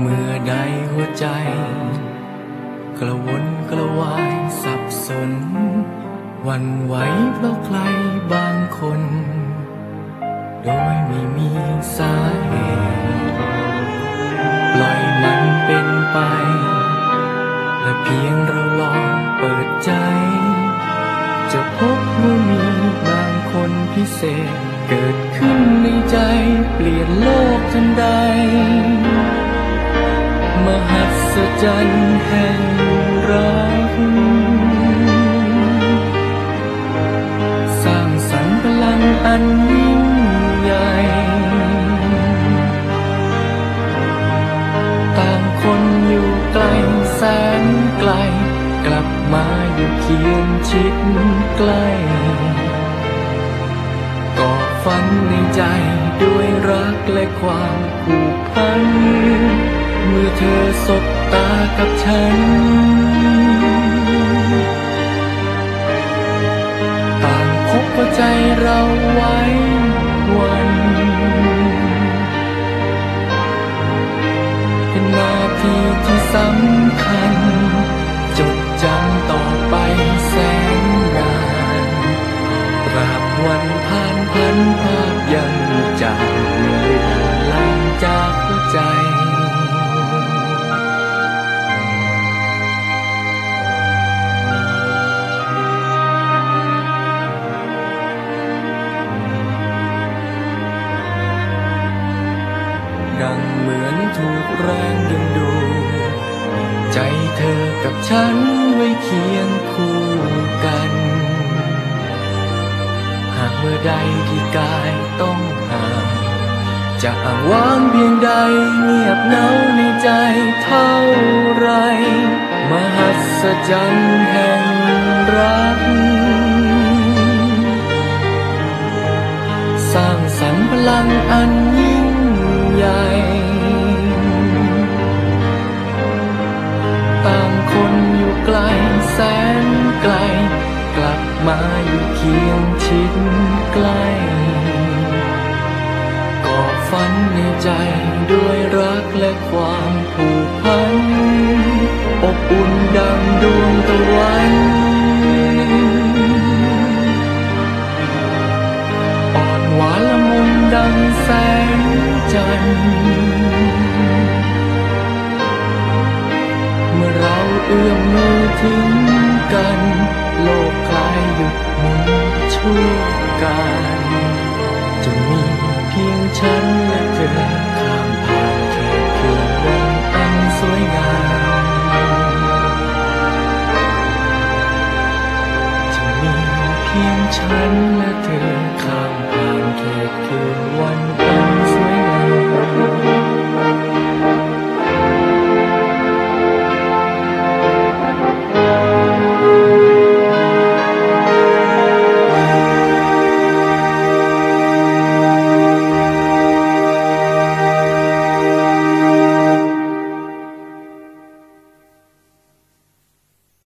เมื่อใดหัวใจ กระวนกระวายสับสน วันไหวเพราะใครบางคน โดยไม่มีสาเหตุปล่อยมันเป็นไปและเพียงเราลองเปิดใจ จะพบว่ามีบางคนพิเศษ เกิดขึ้นในใจ เปลี่ยนโลกทันใด ศจรรย์แห่งรัก สร้างสรรค์พลังอันยิ่งใหญ่ ต่างคนอยู่ไกลแสนไกล กลับมาอยู่เคียงชิดใกล้ก่อฝันในใจด้วยรักและความผูกพัน เมื่อเธอสบตากับฉัน ต่างพบว่าใจเราไว้ ดังเหมือนถูกแรงดึงดูดใจเธอกับฉันไว้เคียงคู่กัน หากเมื่อใดที่กายต้องห่างจะอ้างว้างเพียงใดเงียบเหงาในใจเท่าไร มหัศจรรย์แห่งรัก เคียงชิดใกล้ก่อฝันในใจด้วยรักและความผูกพัน อบอุ่นดังดวงตะวันอ่อนหวานละมุนดังแสงจันทร์เมื่อเราเอื้อมมือถึงกัน โลกคลายหยุดหมุน ชั่การจะมีเพียงฉันและเธอข้ามผ่านเขตคืนวันอันสวยงามจะมีเพียงฉันและเธอข้ามผ่านเขตคืนวันอัน